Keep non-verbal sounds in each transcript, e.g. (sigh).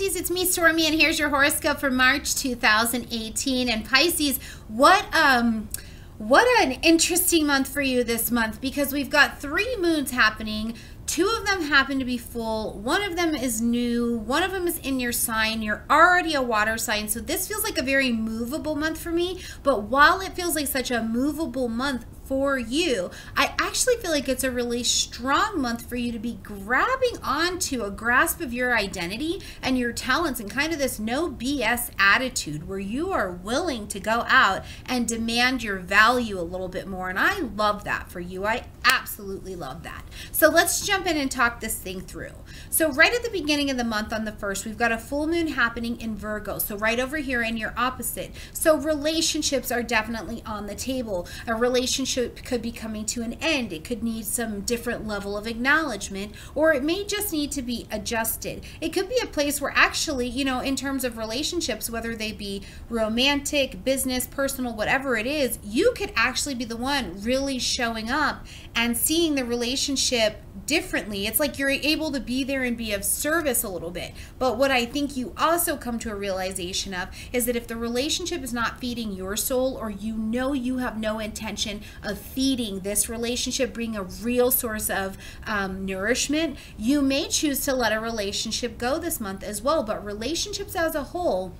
Pisces, it's me, Stormie, and here's your horoscope for March 2018. And Pisces, what um what an interesting month for you this month because we've got three moons happening. Two of them happen to be full. One of them is new. One of them is in your sign. You're already a water sign. So this feels like a very movable month for me. But while it feels like such a movable month, for you. I actually feel like it's a really strong month for you to be grabbing onto a grasp of your identity and your talents and kind of this no BS attitude where you are willing to go out and demand your value a little bit more. And I love that for you. I absolutely love that. So let's jump in and talk this thing through. So right at the beginning of the month on the first, we've got a full moon happening in Virgo. So right over here in your opposite. So relationships are definitely on the table. A relationship relationship could be coming to an end. It could need some different level of acknowledgement, or it may just need to be adjusted. It could be a place where actually, you know, in terms of relationships, whether they be romantic, business, personal, whatever it is, you could actually be the one really showing up and seeing the relationship differently. It's like you're able to be there and be of service a little bit. But what I think you also come to a realization of is that if the relationship is not feeding your soul or you know you have no intention of feeding this relationship, being a real source of um, nourishment, you may choose to let a relationship go this month as well. But relationships as a whole,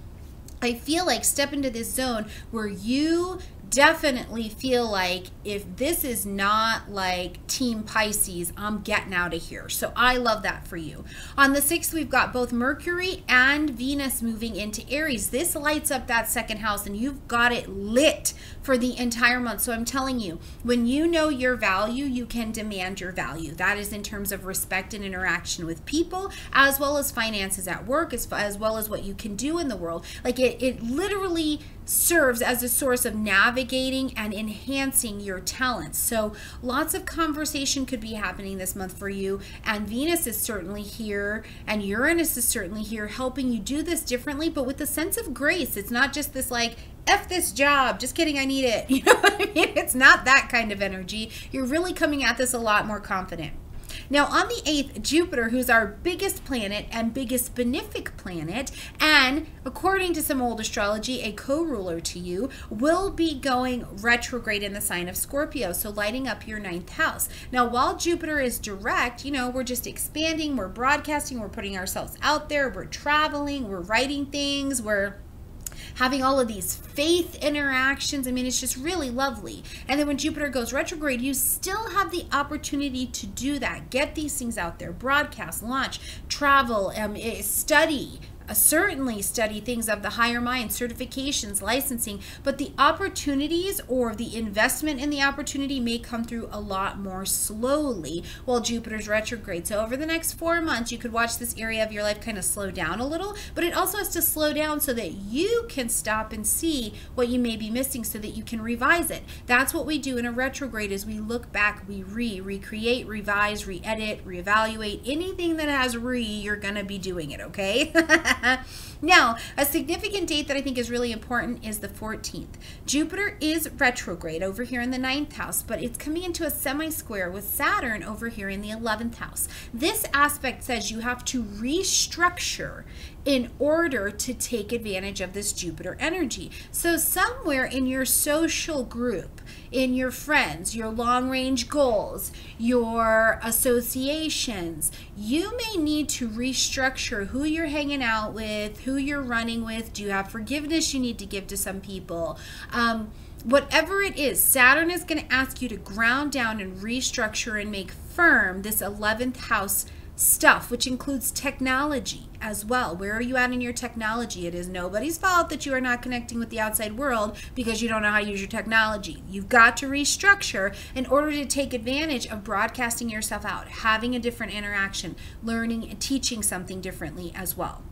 I feel like step into this zone where you definitely feel like if this is not like Team Pisces, I'm getting out of here. So I love that for you. On the 6th, we've got both Mercury and Venus moving into Aries. This lights up that second house and you've got it lit for the entire month. So I'm telling you, when you know your value, you can demand your value. That is in terms of respect and interaction with people, as well as finances at work, as, as well as what you can do in the world. Like it, it literally serves as a source of navigating and enhancing your talents. So lots of conversation could be happening this month for you. And Venus is certainly here and Uranus is certainly here helping you do this differently, but with a sense of grace. It's not just this like, F this job. Just kidding, I need it. (laughs) You know what I mean? It's not that kind of energy. You're really coming at this a lot more confident. Now, on the 8th, Jupiter, who's our biggest planet and biggest benefic planet, and according to some old astrology, a co ruler to you, will be going retrograde in the sign of Scorpio, so lighting up your ninth house. Now, while Jupiter is direct, you know, we're just expanding, we're broadcasting, we're putting ourselves out there, we're traveling, we're writing things, we're having all of these faith interactions. I mean, it's just really lovely. And then when Jupiter goes retrograde, you still have the opportunity to do that. Get these things out there, broadcast, launch, travel, um, eh, study, Uh, certainly study things of the higher mind, certifications, licensing, but the opportunities or the investment in the opportunity may come through a lot more slowly while Jupiter's retrograde. So over the next four months, you could watch this area of your life kind of slow down a little, but it also has to slow down so that you can stop and see what you may be missing so that you can revise it. That's what we do in a retrograde is we look back, we re, recreate, revise, re-edit, reevaluate. Anything that has re, you're going to be doing it, okay? (laughs) Uh, now, a significant date that I think is really important is the 14th. Jupiter is retrograde over here in the ninth house, but it's coming into a semi-square with Saturn over here in the 11th house. This aspect says you have to restructure in order to take advantage of this Jupiter energy. So somewhere in your social group, in your friends, your long range goals, your associations, you may need to restructure who you're hanging out with, who you're running with. Do you have forgiveness you need to give to some people? Um, whatever it is, Saturn is going to ask you to ground down and restructure and make firm this 11th house stuff, which includes technology as well. Where are you at in your technology? It is nobody's fault that you are not connecting with the outside world because you don't know how to use your technology. You've got to restructure in order to take advantage of broadcasting yourself out, having a different interaction, learning and teaching something differently as well.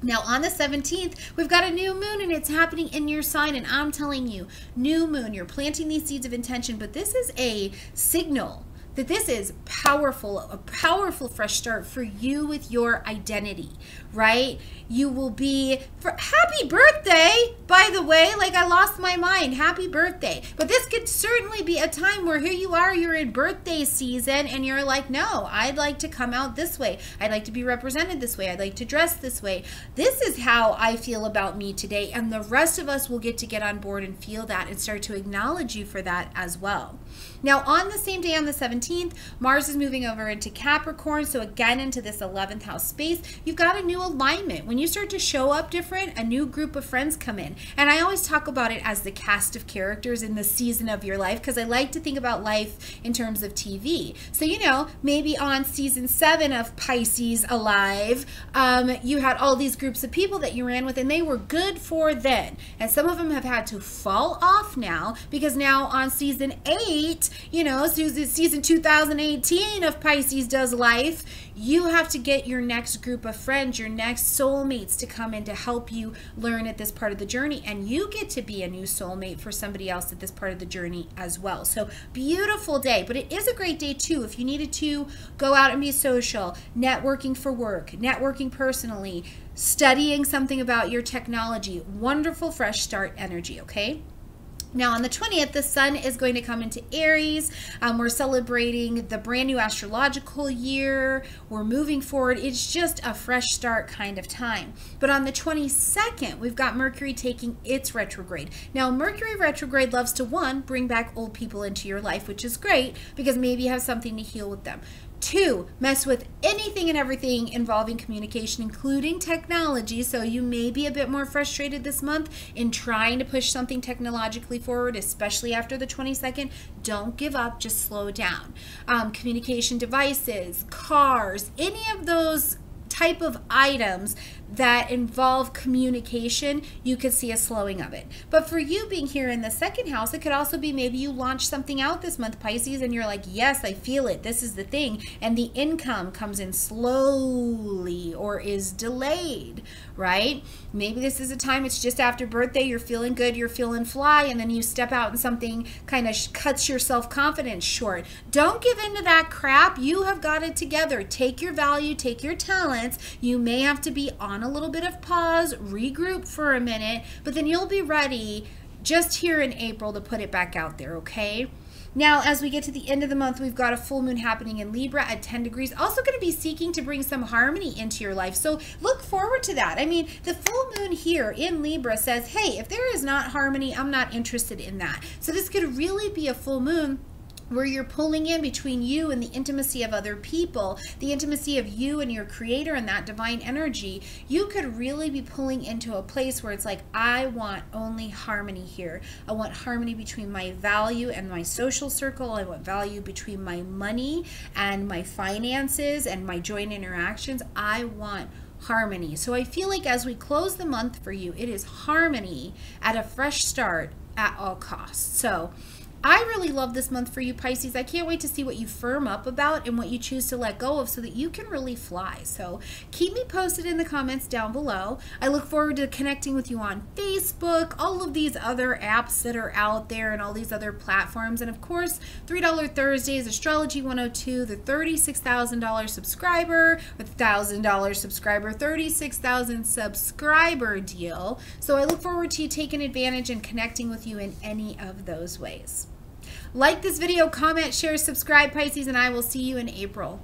Now, on the 17th, we've got a new moon and it's happening in your sign. And I'm telling you, new moon, you're planting these seeds of intention, but this is a signal that this is powerful, a powerful fresh start for you with your identity, right? You will be for happy birthday, by the way. Like I lost my mind. Happy birthday. But this could certainly be a time where here you are, you're in birthday season and you're like, "No, I'd like to come out this way. I'd like to be represented this way. I'd like to dress this way." This is how I feel about me today and the rest of us will get to get on board and feel that and start to acknowledge you for that as well. Now, on the same day, on the 17th, Mars is moving over into Capricorn. So, again, into this 11th house space, you've got a new alignment. When you start to show up different, a new group of friends come in. And I always talk about it as the cast of characters in the season of your life because I like to think about life in terms of TV. So, you know, maybe on season seven of Pisces Alive, um, you had all these groups of people that you ran with, and they were good for then. And some of them have had to fall off now because now on season eight, you know, season 2018 of Pisces Does Life, you have to get your next group of friends, your next soulmates to come in to help you learn at this part of the journey. And you get to be a new soulmate for somebody else at this part of the journey as well. So, beautiful day. But it is a great day too if you needed to go out and be social, networking for work, networking personally, studying something about your technology. Wonderful fresh start energy, okay? Now, on the 20th, the sun is going to come into Aries. Um, we're celebrating the brand new astrological year. We're moving forward. It's just a fresh start kind of time. But on the 22nd, we've got Mercury taking its retrograde. Now, Mercury retrograde loves to, one, bring back old people into your life, which is great because maybe you have something to heal with them. Two, mess with anything and everything involving communication, including technology. So you may be a bit more frustrated this month in trying to push something technologically forward, especially after the 22nd. Don't give up, just slow down. Um, communication devices, cars, any of those type of items that involve communication, you could see a slowing of it. But for you being here in the second house, it could also be maybe you launch something out this month, Pisces, and you're like, yes, I feel it. This is the thing. And the income comes in slowly or is delayed, right? Maybe this is a time it's just after birthday, you're feeling good, you're feeling fly, and then you step out and something kind of cuts your self confidence short. Don't give into that crap. You have got it together. Take your value, take your talents. You may have to be on a little bit of pause, regroup for a minute, but then you'll be ready just here in April to put it back out there, okay? Now, as we get to the end of the month, we've got a full moon happening in Libra at 10 degrees. Also going to be seeking to bring some harmony into your life. So look forward to that. I mean, the full moon here in Libra says, hey, if there is not harmony, I'm not interested in that. So this could really be a full moon where you're pulling in between you and the intimacy of other people, the intimacy of you and your creator and that divine energy, you could really be pulling into a place where it's like, I want only harmony here. I want harmony between my value and my social circle. I want value between my money and my finances and my joint interactions. I want harmony. So I feel like as we close the month for you, it is harmony at a fresh start at all costs. So, I really love this month for you, Pisces. I can't wait to see what you firm up about and what you choose to let go of so that you can really fly. So keep me posted in the comments down below. I look forward to connecting with you on Facebook, all of these other apps that are out there, and all these other platforms. And of course, $3 Thursdays, Astrology 102, the $36,000 subscriber, with $1,000 subscriber, 36,000 subscriber deal. So I look forward to you taking advantage and connecting with you in any of those ways. Like this video, comment, share, subscribe, Pisces, and I will see you in April.